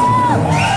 Oh!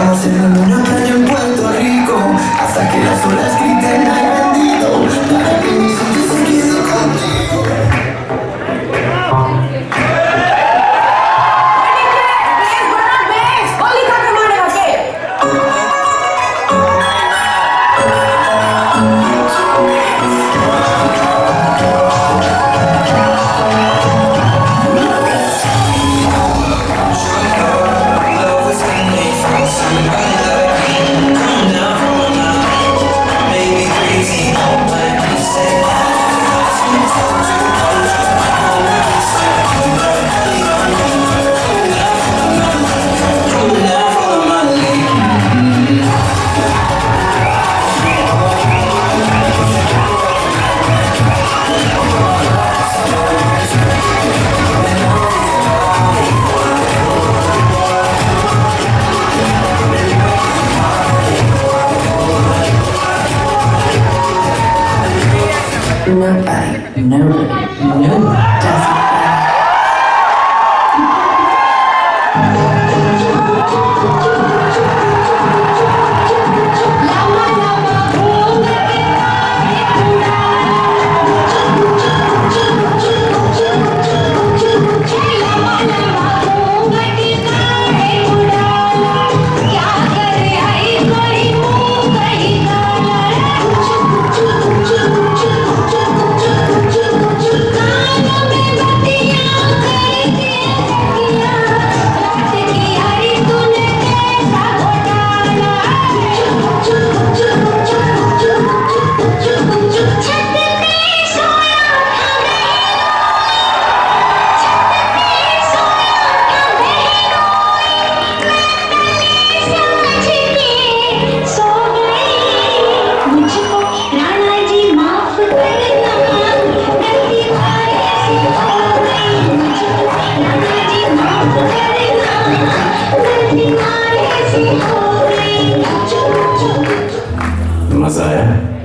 Out in the narrative. You know that. Messiah.